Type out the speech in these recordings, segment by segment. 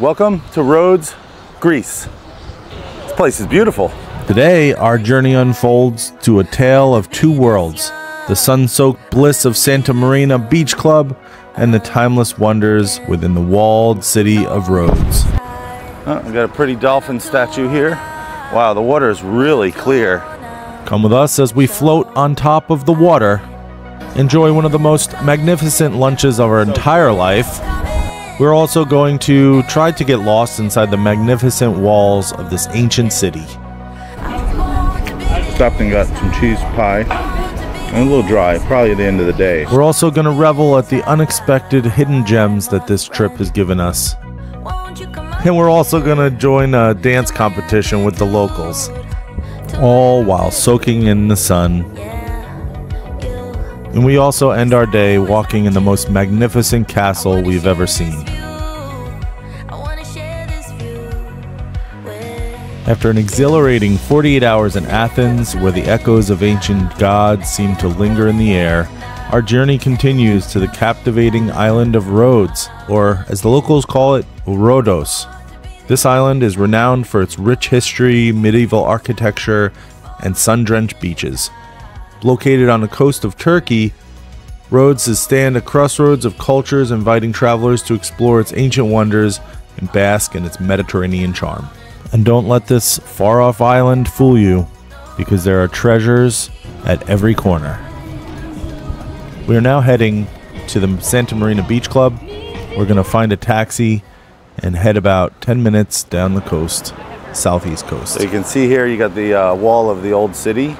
Welcome to Rhodes, Greece. This place is beautiful. Today, our journey unfolds to a tale of two worlds the sun soaked bliss of Santa Marina Beach Club and the timeless wonders within the walled city of Rhodes. Oh, we got a pretty dolphin statue here. Wow, the water is really clear. Come with us as we float on top of the water. Enjoy one of the most magnificent lunches of our entire life. We're also going to try to get lost inside the magnificent walls of this ancient city. Stopped and got some cheese pie. And a little dry, probably at the end of the day. We're also going to revel at the unexpected hidden gems that this trip has given us. And we're also going to join a dance competition with the locals, all while soaking in the sun. And we also end our day walking in the most magnificent castle we've ever seen. After an exhilarating 48 hours in Athens, where the echoes of ancient gods seem to linger in the air, our journey continues to the captivating island of Rhodes, or as the locals call it, Rhodos. This island is renowned for its rich history, medieval architecture, and sun drenched beaches. Located on the coast of Turkey, Rhodes stand a crossroads of cultures, inviting travelers to explore its ancient wonders and bask in its Mediterranean charm. And don't let this far off island fool you, because there are treasures at every corner. We are now heading to the Santa Marina Beach Club. We're going to find a taxi and head about 10 minutes down the coast, southeast coast. So you can see here, you got the uh, wall of the old city.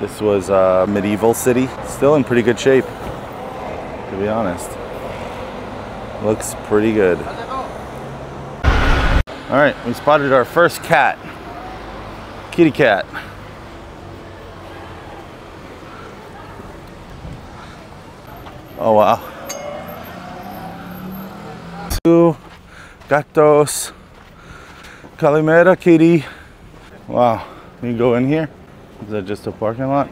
This was a medieval city. Still in pretty good shape, to be honest. Looks pretty good. All right, we spotted our first cat. Kitty cat. Oh wow. Two gatos. Calimera kitty. Wow. Can go in here. Is that just a parking lot?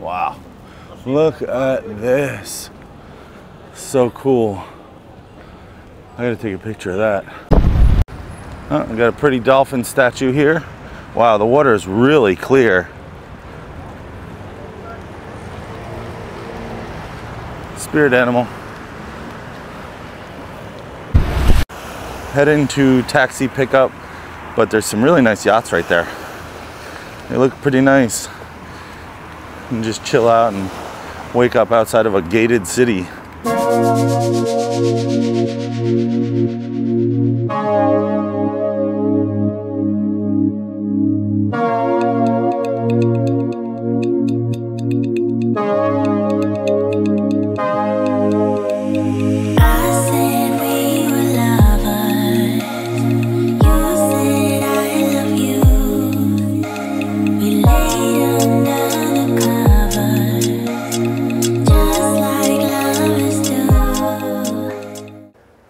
Wow. Look at this. So cool. I gotta take a picture of that. Oh, we got a pretty dolphin statue here. Wow, the water is really clear. Spirit animal. Heading to taxi pickup, but there's some really nice yachts right there. They look pretty nice. And just chill out and wake up outside of a gated city.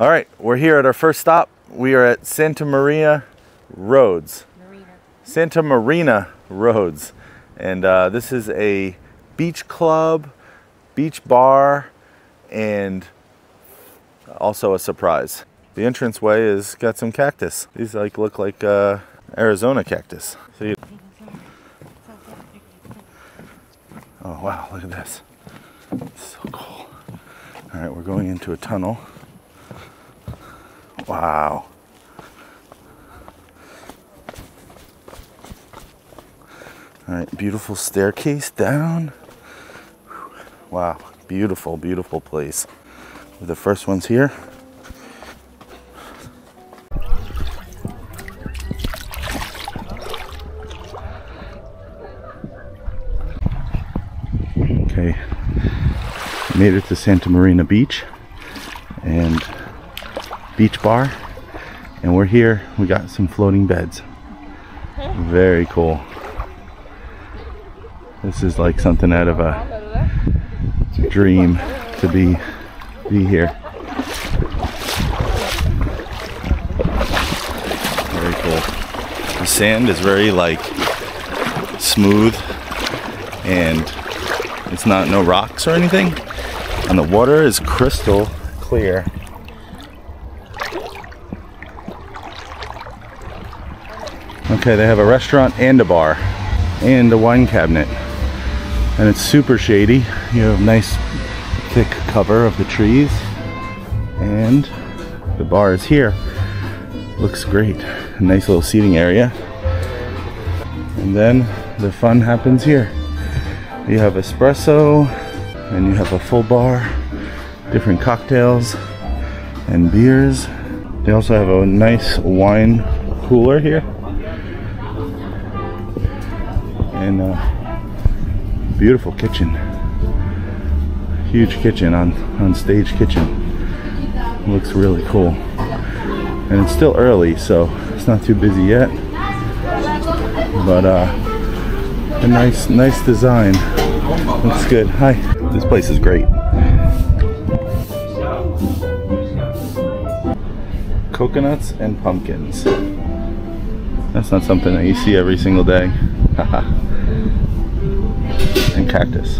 All right, we're here at our first stop. We are at Santa Maria Rhodes. Marina. Santa Marina Rhodes. And uh, this is a beach club, beach bar, and also a surprise. The entranceway has got some cactus. These like look like uh, Arizona cactus. So you- oh wow, look at this. It's So cool. All right, we're going into a tunnel. Wow. All right, beautiful staircase down. Wow, beautiful, beautiful place. The first one's here. Okay, made it to Santa Marina Beach and beach bar and we're here. We got some floating beds. Very cool. This is like something out of a dream to be be here. Very cool. The sand is very like smooth and it's not no rocks or anything. And the water is crystal clear Okay, they have a restaurant and a bar and a wine cabinet. And it's super shady. You have nice thick cover of the trees. And the bar is here. Looks great. A nice little seating area. And then the fun happens here. You have espresso and you have a full bar, different cocktails and beers. They also have a nice wine cooler here. And beautiful kitchen. Huge kitchen on, on stage kitchen. Looks really cool. And it's still early, so it's not too busy yet. But uh, a nice, nice design. Looks good. Hi. This place is great. Coconuts and pumpkins. That's not something that you see every single day. cactus.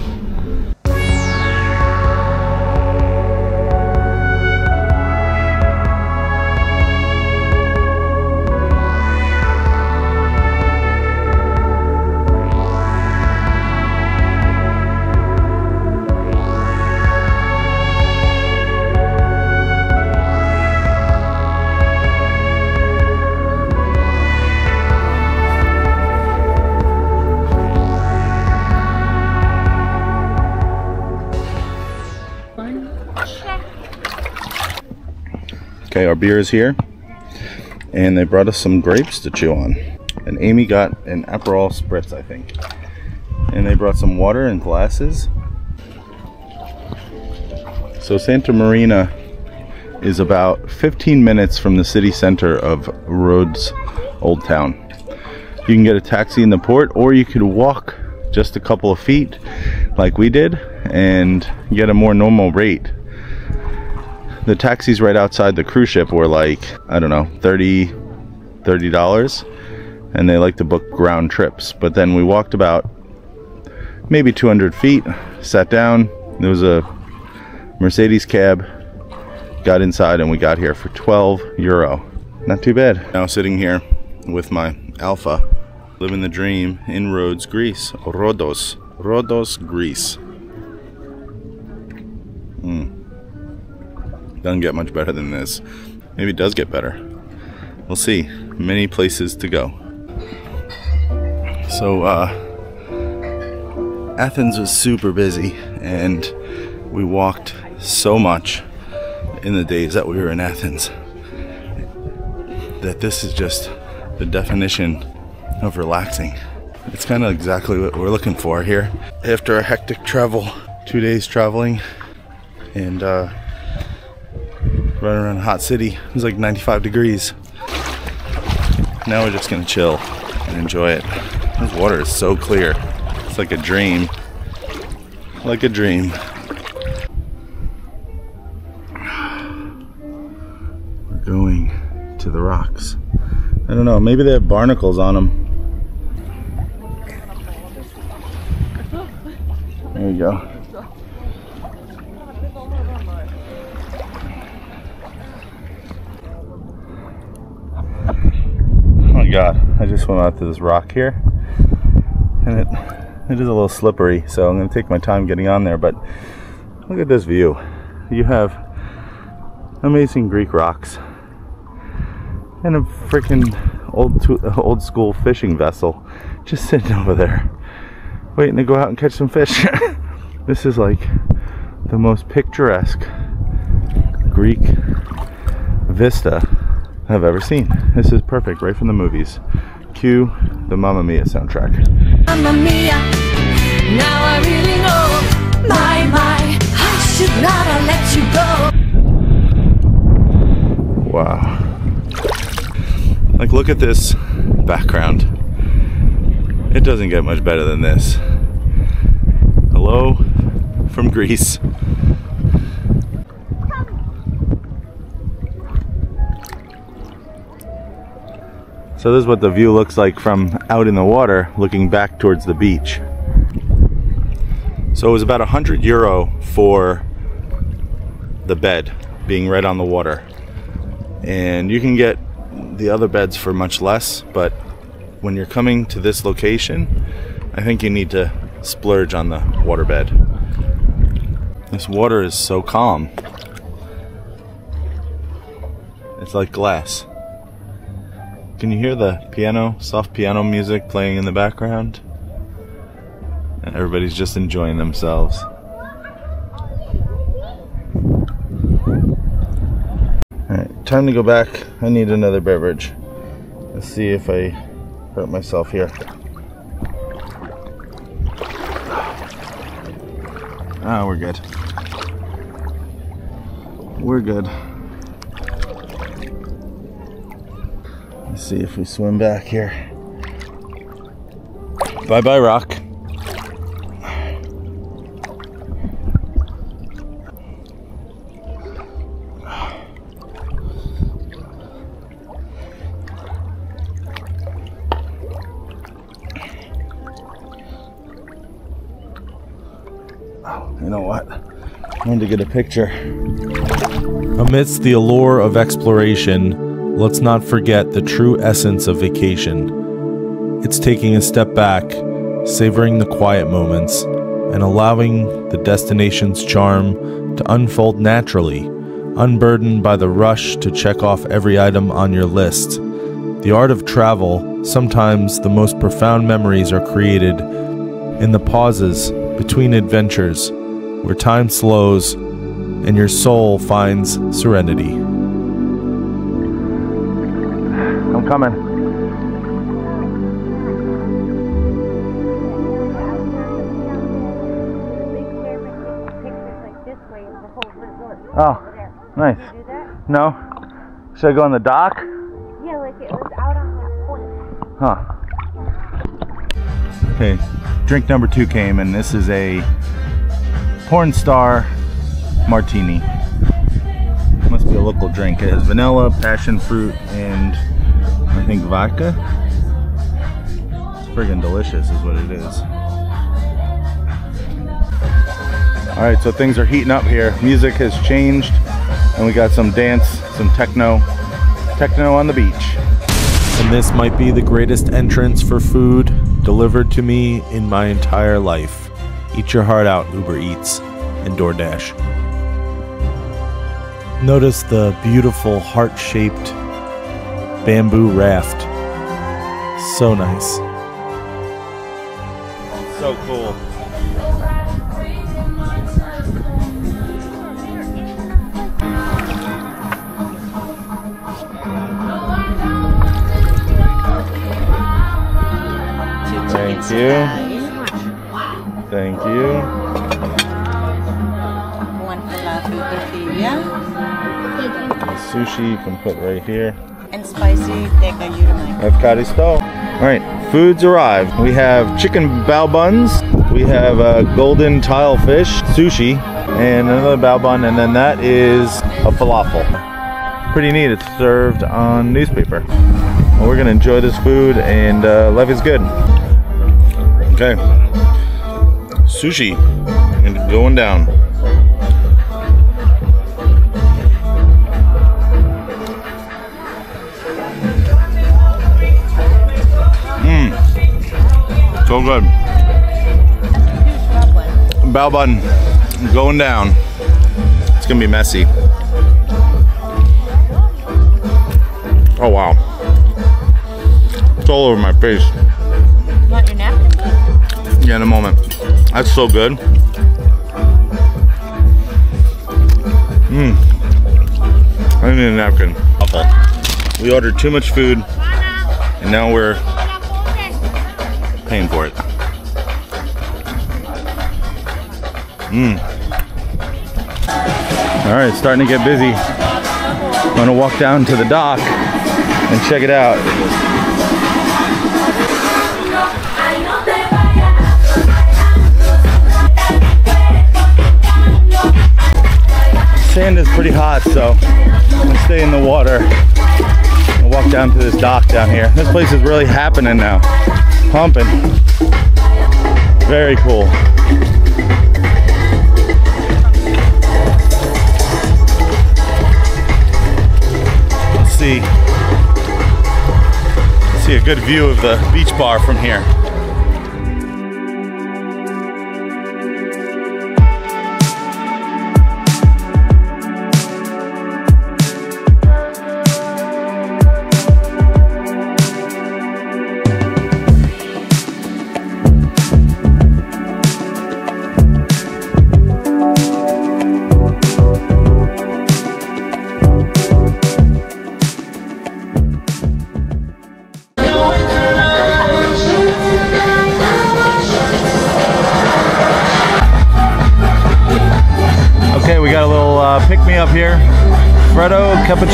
Our beer is here. And they brought us some grapes to chew on. And Amy got an Aperol Spritz, I think. And they brought some water in glasses. So Santa Marina is about 15 minutes from the city center of Rhodes Old Town. You can get a taxi in the port or you could walk just a couple of feet like we did and get a more normal rate the taxis right outside the cruise ship were like i don't know 30 30 dollars. And they like to book ground trips. But then we walked about maybe 200 feet sat down. There was a mercedes cab got inside and we got here for 12 euro. Not too bad. Now sitting here with my alpha living the dream in Rhodes Greece. Rhodos Rhodos Greece. Mm. Doesn't get much better than this. Maybe it does get better. We'll see. Many places to go. So, uh, Athens was super busy, and we walked so much in the days that we were in Athens that this is just the definition of relaxing. It's kind of exactly what we're looking for here. After a hectic travel, two days traveling, and uh, running around hot city. It was like 95 degrees. Now we're just gonna chill and enjoy it. This water is so clear. It's like a dream. Like a dream. We're going to the rocks. I don't know, maybe they have barnacles on them. There you go. I just went out to this rock here and it it is a little slippery, so I'm gonna take my time getting on there, but look at this view. You have amazing Greek rocks and a freaking old old school fishing vessel just sitting over there waiting to go out and catch some fish. this is like the most picturesque Greek vista I've ever seen. This is perfect, right from the movies. Cue the Mamma Mia soundtrack. Mamma Mia, now I really know, my, my, I should not have let you go. Wow. Like, look at this background. It doesn't get much better than this. Hello from Greece. So this is what the view looks like from out in the water looking back towards the beach. So it was about 100 euro for the bed being right on the water. And you can get the other beds for much less, but when you're coming to this location, I think you need to splurge on the waterbed. This water is so calm. It's like glass. Can you hear the piano, soft piano music playing in the background? And everybody's just enjoying themselves. Alright, time to go back. I need another beverage. Let's see if I hurt myself here. Ah, we're good. We're good. Let's see if we swim back here. Bye bye, rock. You know what? I wanted to get a picture. Amidst the allure of exploration, let's not forget the true essence of vacation. It's taking a step back, savoring the quiet moments, and allowing the destination's charm to unfold naturally, unburdened by the rush to check off every item on your list. The art of travel, sometimes the most profound memories are created in the pauses between adventures, where time slows and your soul finds serenity. Coming. Oh, nice. Do that? No? Should I go on the dock? Yeah, like it was out on that point. Huh. Okay, drink number two came, and this is a porn star martini. Must be a local drink. It has vanilla, passion fruit, and I think vodka. It's friggin' delicious, is what it is. All right, so things are heating up here. Music has changed, and we got some dance, some techno, techno on the beach. And this might be the greatest entrance for food delivered to me in my entire life. Eat your heart out, Uber Eats and DoorDash. Notice the beautiful heart shaped bamboo raft. So nice. So cool. Thank you. Thank you. One falafel tortilla The sushi you can put right here. And spicy teka yurumai. All right, foods arrived. We have chicken bao buns. We have a golden tile fish sushi and another bao bun, and then that is a falafel. Pretty neat. It's served on newspaper. Well, we're gonna enjoy this food, and uh, life is good. Okay, sushi and going down. Good. Bao bun going down. It's gonna be messy. Oh wow. It's all over my face. Want your napkin? Yeah, in a moment. That's so good. Mmm. I need a napkin. Awful. We ordered too much food, and now we're paying for it. Mmm. All right, starting to get busy. I'm gonna walk down to the dock and check it out. Sand is pretty hot, so I'm gonna stay in the water and walk down to this dock down here. This place is really happening now. Pumping. Very cool. Let's see. Let's See a good view of the beach bar from here.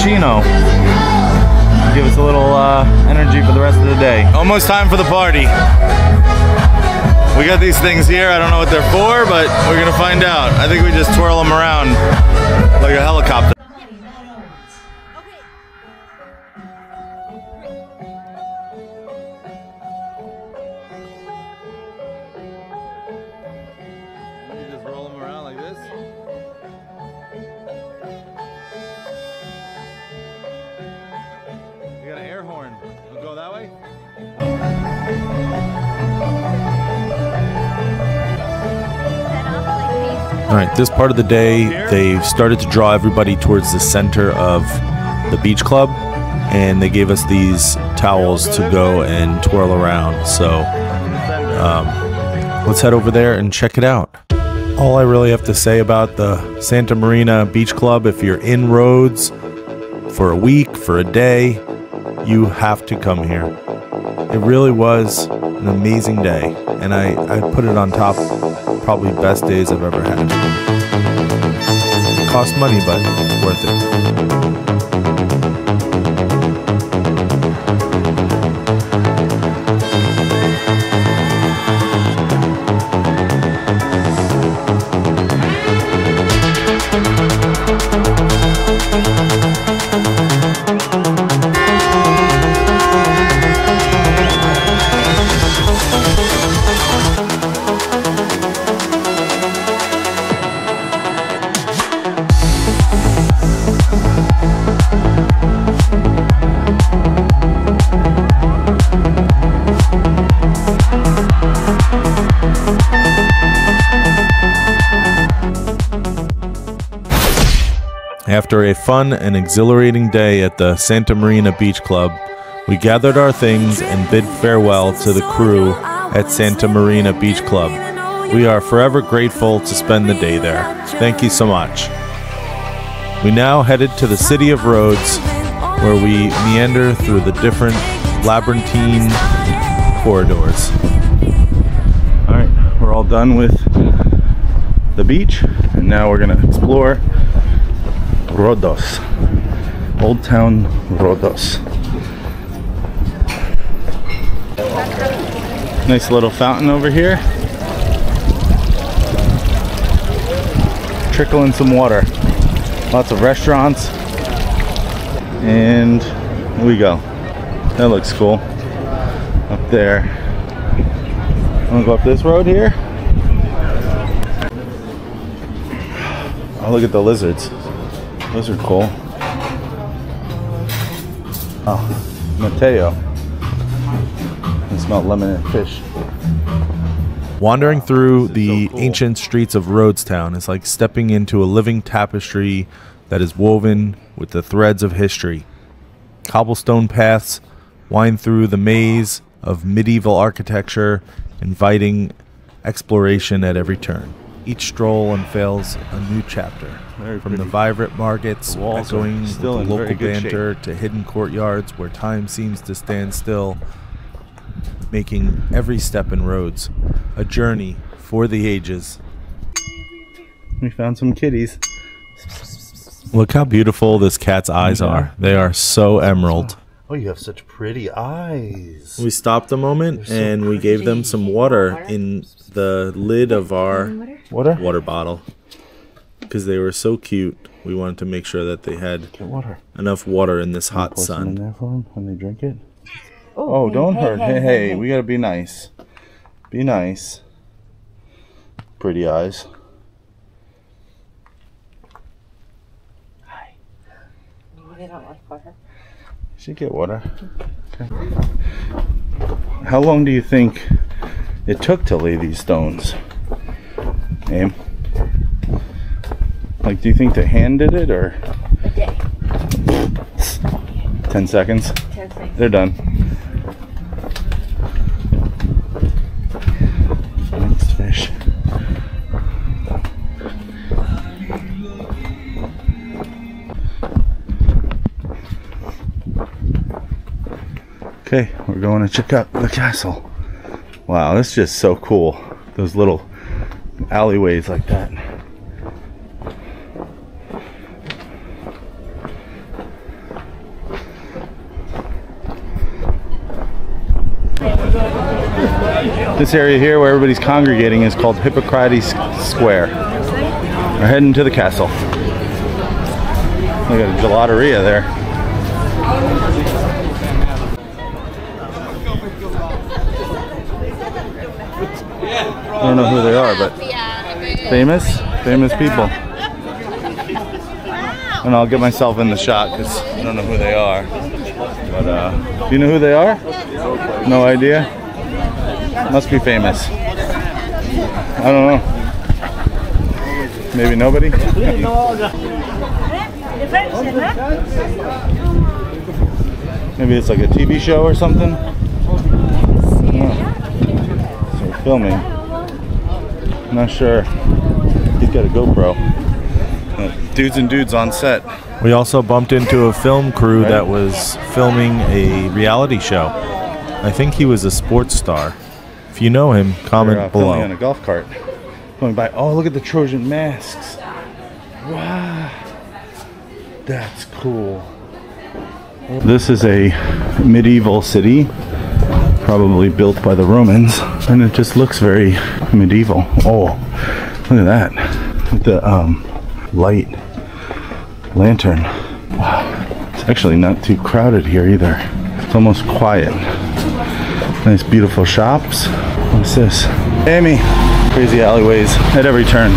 Cappuccino. Give us a little uh, energy for the rest of the day. Almost time for the party. We got these things here. I don't know what they're for, but we're gonna find out. I think we just twirl them around like a helicopter. All right, this part of the day, they started to draw everybody towards the center of the beach club, and they gave us these towels to go and twirl around. So um, let's head over there and check it out. All I really have to say about the Santa Marina Beach Club, if you're in Rhodes for a week, for a day, you have to come here. It really was an amazing day, and I, I put it on top probably best days I've ever had. Cost money, but worth it. After a fun and exhilarating day at the Santa Marina Beach Club, we gathered our things and bid farewell to the crew at Santa Marina Beach Club. We are forever grateful to spend the day there. Thank you so much. We now headed to the city of Rhodes, where we meander through the different labyrinthine corridors. All right, we're all done with the beach, and now we're gonna explore Rhodos, Old Town Rhodos. Nice little fountain over here. Trickling some water. Lots of restaurants. And we go. That looks cool. Up there. I'm gonna go up this road here? Oh, look at the lizards. Those are cool. Oh, Mateo. I smell lemon and fish. Wandering through the ancient streets of Rhodestown is like stepping into a living tapestry that is woven with the threads of history. Cobblestone paths wind through the maze of medieval architecture, inviting exploration at every turn. Each stroll unveils a new chapter. Very From the vibrant markets The echoing with local banter to hidden courtyards where time seems to stand still, making every step in Rhodes a journey for the ages. We found some kitties. Look how beautiful this cat's eyes are. They are so emerald. Oh, you have such pretty eyes. We stopped a moment so and we gave them some water in the lid of our Water? water bottle because they were so cute. We wanted to make sure that they had Get water. enough water in this hot Pour some in sun. there for them when they drink it. Oh, oh don't hurt. Hey, hey, we gotta be nice. Be nice. Pretty eyes. They don't like water. Should get water. Okay. How long do you think it took to lay these stones? Aim. Like, do you think the hand did it or? A day. 10 seconds? 10 seconds. They're done. Next fish. Okay, we're going to check out the castle. Wow, this is just so cool. Those little alleyways like that. This area here where everybody's congregating is called Hippocrates Square. We're heading to the castle. We got a gelateria there. I don't know who they are, but famous, famous people. And I'll get myself in the shot because I don't know who they are. But uh, do you know who they are? No idea. Must be famous. I don't know. Maybe nobody. Maybe it's like a TV show or something. Yeah. So filming. Not sure. He's got a GoPro. Doods and Dudes on set. We also bumped into a film crew that was filming a reality show. I think he was a sports star. If you know him, comment They're, uh, filming on a golf cart. Going by. Oh, look at the Trojan masks. Wow. That's cool. This is a medieval city, probably built by the Romans, and it just looks very medieval. Oh, look at that. The um, light lantern. Wow. It's actually not too crowded here either. It's almost quiet. Nice, beautiful shops. What's this? Amy. Crazy alleyways at every turn.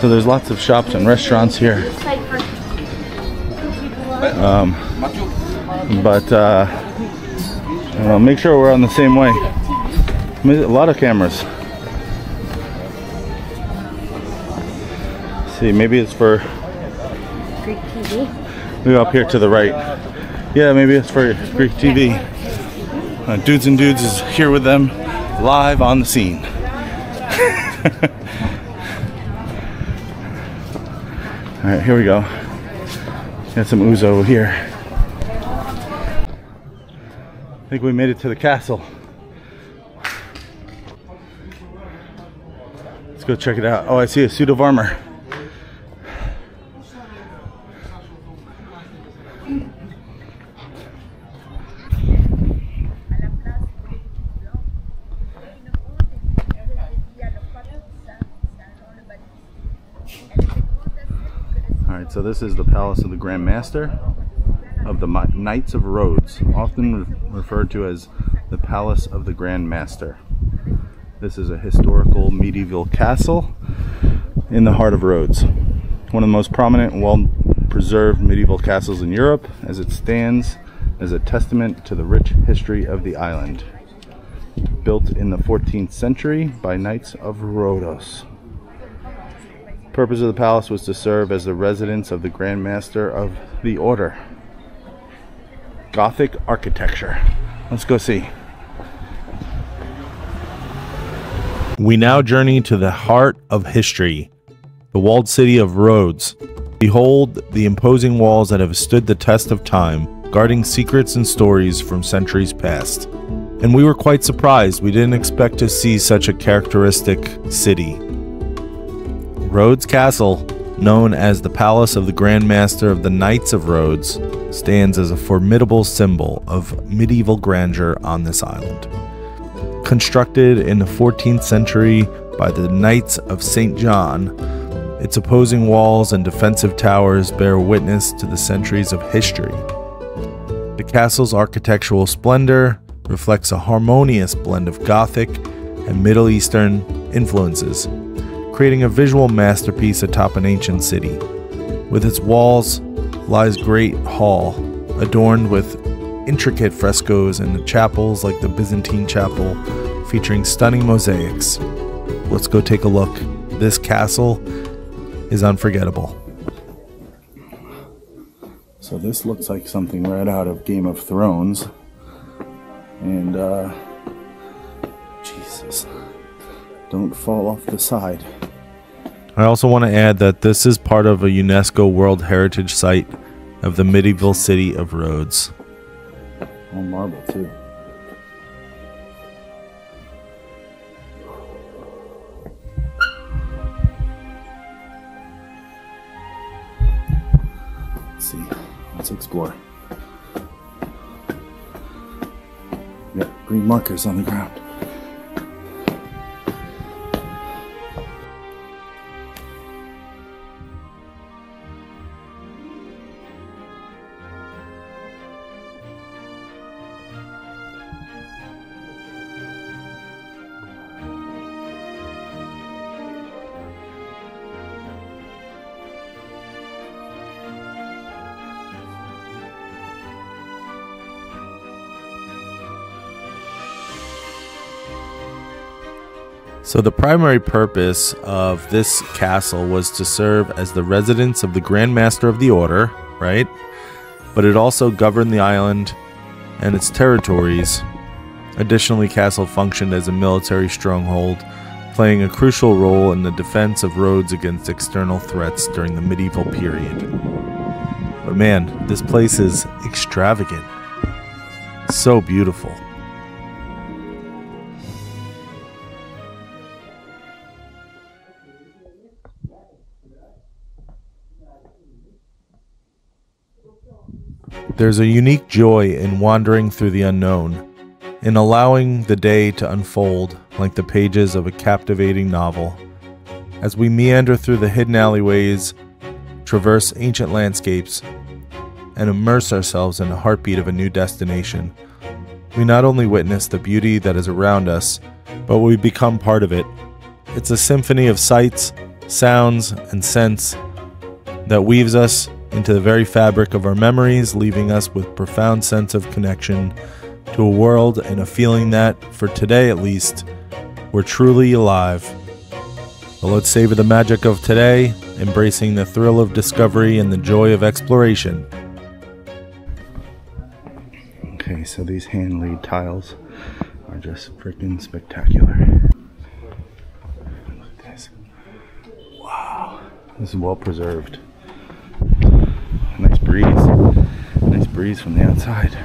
So there's lots of shops and restaurants here. Um, but uh, know, make sure we're on the same way. A lot of cameras. see, maybe it's for Greek TV. maybe up here to the right. Yeah, maybe it's for Greek TV. Uh, Doods and Dudes is here with them, live on the scene. All right, here we go. Got some ouzo here. I think we made it to the castle. Let's go check it out. Oh, I see a suit of armor. So this is the Palace of the Grand Master of the Knights of Rhodes, often re- referred to as the Palace of the Grand Master. This is a historical medieval castle in the heart of Rhodes. One of the most prominent and well preserved medieval castles in Europe as it stands as a testament to the rich history of the island. Built in the 14th century by Knights of Rhodos. Purpose of the palace was to serve as the residence of the Grand Master of the Order. Gothic architecture. Let's go see. We now journey to the heart of history, the walled city of Rhodes. Behold the imposing walls that have stood the test of time, guarding secrets and stories from centuries past. And we were quite surprised. We didn't expect to see such a characteristic city. Rhodes Castle, known as the Palace of the Grand Master of the Knights of Rhodes, stands as a formidable symbol of medieval grandeur on this island. Constructed in the 14th century by the Knights of St. John, its opposing walls and defensive towers bear witness to the centuries of history. The castle's architectural splendor reflects a harmonious blend of Gothic and Middle Eastern influences, creating a visual masterpiece atop an ancient city. With its walls lies Great Hall, adorned with intricate frescoes and chapels like the Byzantine Chapel, featuring stunning mosaics. Let's go take a look. This castle is unforgettable. So this looks like something right out of Game of Thrones. And uh Jesus. Don't fall off the side. I also want to add that this is part of a UNESCO World Heritage Site of the medieval city of Rhodes. All marble too. Let's see. Let's explore. Got green markers on the ground. So, the primary purpose of this castle was to serve as the residence of the Grand Master of the Order, right? But it also governed the island and its territories. Additionally, castle functioned as a military stronghold, playing a crucial role in the defense of Rhodes against external threats during the medieval period. But man, this place is extravagant. So beautiful. There's a unique joy in wandering through the unknown, in allowing the day to unfold like the pages of a captivating novel. As we meander through the hidden alleyways, traverse ancient landscapes, and immerse ourselves in the heartbeat of a new destination, we not only witness the beauty that is around us, but we become part of it. It's a symphony of sights, sounds, and scents that weaves us into the very fabric of our memories, leaving us with profound sense of connection to a world and a feeling that, for today at least, we're truly alive. But let's savor the magic of today, embracing the thrill of discovery and the joy of exploration. Okay, so these hand laid tiles are just freaking spectacular. Look at this. Wow. This is well preserved. Breeze. Nice breeze from the outside.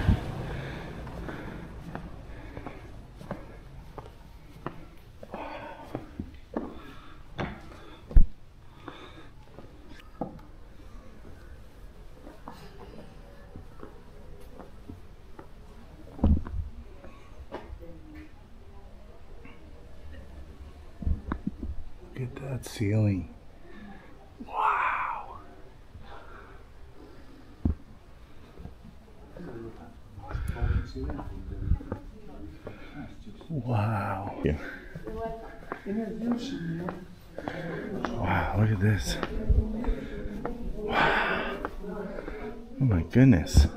Look at that ceiling. Wow. Wow. Yeah. Wow, look at this. Wow. Oh my goodness.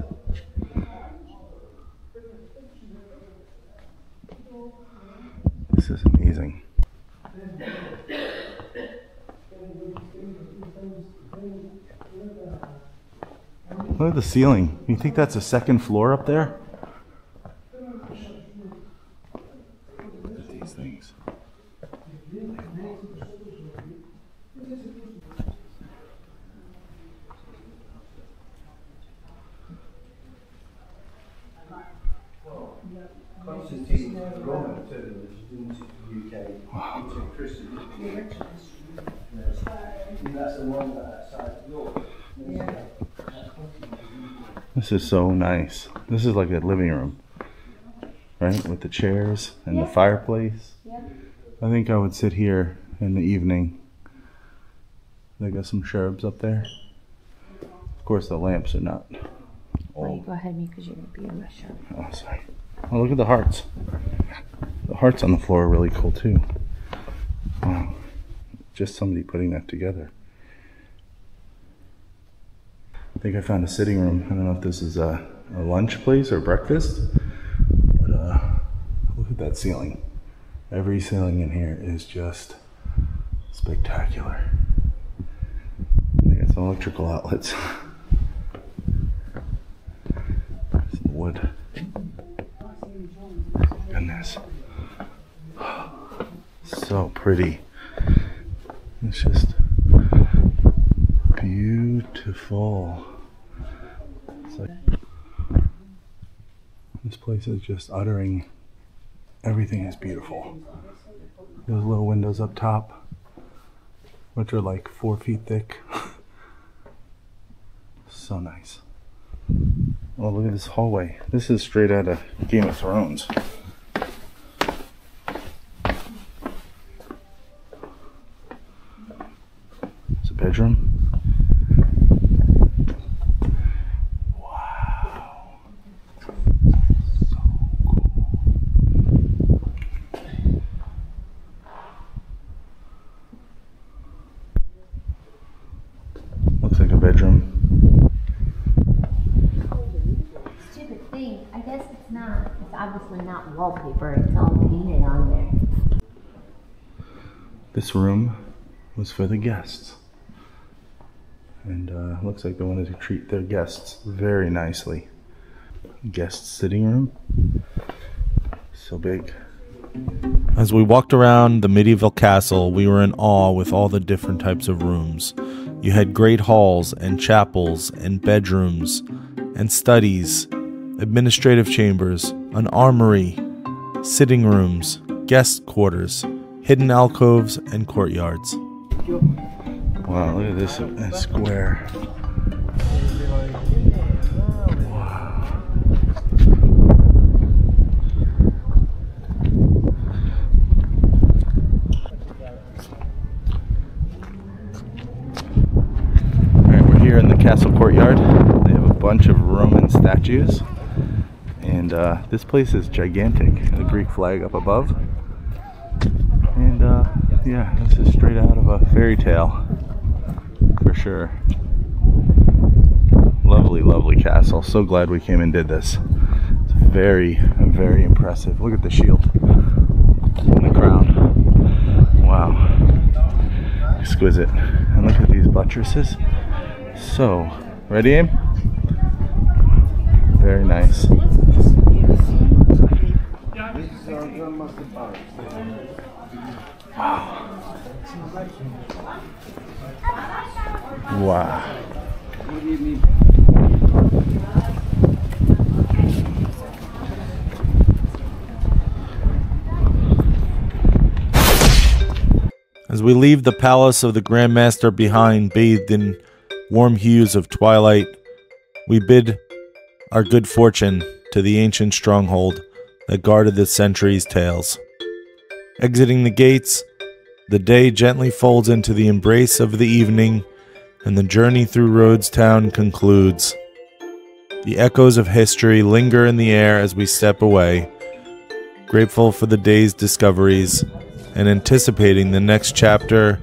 This is amazing. Look at the ceiling. You think that's a second floor up there? Look at these things. Constantine was Roman too, he was into the UK, into Christian. And that's the one that outside York. This is so nice. This is like a living room, right? With the chairs and the fireplace. I think I would sit here in the evening. They got some shrubs up there. Of course, the lamps are not you go ahead me because you're going to be in my. Oh, sorry. Oh, look at the hearts. The hearts on the floor are really cool too. Wow. Just somebody putting that together. I think I found a sitting room. I don't know if this is a, a lunch place or breakfast, but uh, look at that ceiling. Every ceiling in here is just spectacular. They got some electrical outlets. some wood. Goodness. So pretty. It's just beautiful. It's like this place is just uttering everything is beautiful. Those little windows up top, which are like four feet thick. so nice. Oh, look at this hallway. This is straight out of Game of Thrones. It's a bedroom. Wow. So cool. Looks like a bedroom. Stupid thing. I guess it's not. It's obviously not wallpaper. It's all painted on there. This room was for the guests. And uh, looks like they wanted to treat their guests very nicely. Guest sitting room. So big. As we walked around the medieval castle, we were in awe with all the different types of rooms. You had great halls and chapels and bedrooms and studies, administrative chambers, an armory, sitting rooms, guest quarters, hidden alcoves, and courtyards. Wow, look at this square. Alright, we're here in the castle courtyard. They have a bunch of Roman statues. And uh, this place is gigantic. The Greek flag up above. And uh, yeah, this is straight out of a fairy tale for sure. Lovely, lovely castle. So glad we came and did this. It's very, very impressive. Look at the shield and the crown. Wow. Exquisite. And look at these buttresses. So, ready, aim? Very nice. Wow. As we leave the palace of the Grand Master behind, bathed in warm hues of twilight, we bid our good fortune to the ancient stronghold that guarded the centuries' tales. Exiting the gates, the day gently folds into the embrace of the evening, and the journey through Rhodes Town concludes. The echoes of history linger in the air as we step away, grateful for the day's discoveries and anticipating the next chapter.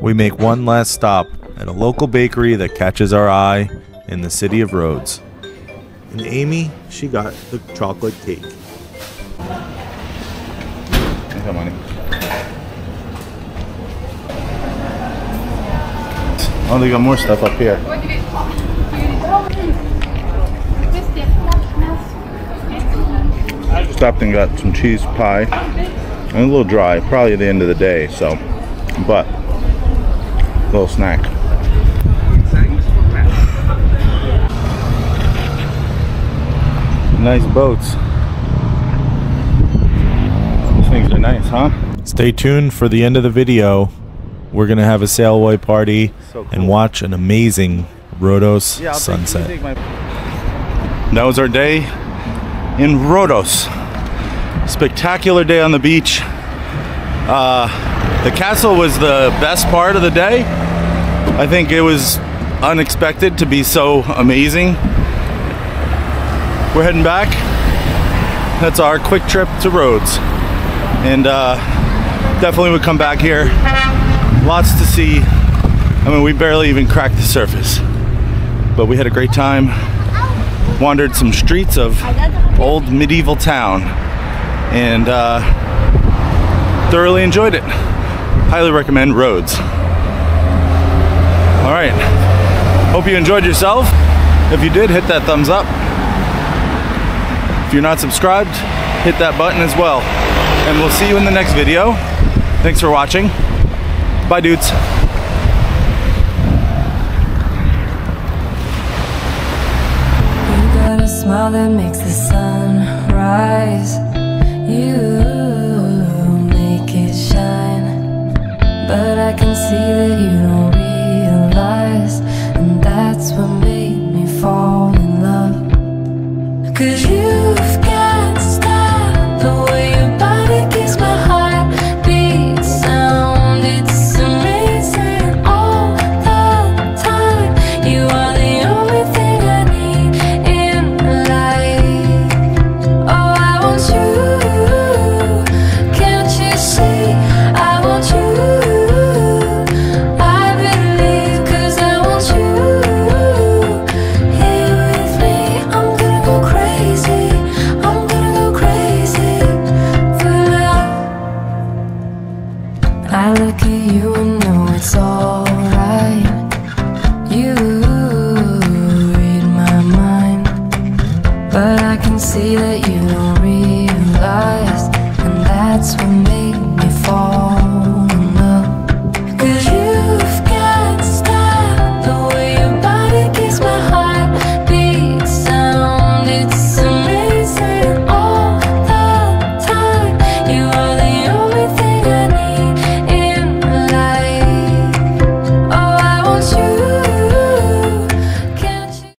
We make one last stop at a local bakery that catches our eye in the city of Rhodes. And Amy, she got the chocolate cake. Oh, they got more stuff up here. Stopped and got some cheese pie. And a little dry, probably at the end of the day, so. But, a little snack. Nice boats. These things are nice, huh? Stay tuned for the end of the video. We're going to have a sailaway party So cool. and watch an amazing Rhodos Yeah, I'll take- sunset. take my- That was our day in Rhodos. Spectacular day on the beach. Uh, the castle was the best part of the day. I think it was unexpected to be so amazing. We're heading back. That's our quick trip to Rhodes. And uh, definitely would come back here. Lots to see. I mean, we barely even cracked the surface. But we had a great time. Wandered some streets of old medieval town and uh, thoroughly enjoyed it. Highly recommend Rhodes. All right. Hope you enjoyed yourself. If you did, hit that thumbs up. If you're not subscribed, hit that button as well. And we'll see you in the next video. Thanks for watching. Bye, dudes. You got a smile that makes the sun rise. You make it shine. But I can see that you don't realize. And that's what made me fall in love. Cause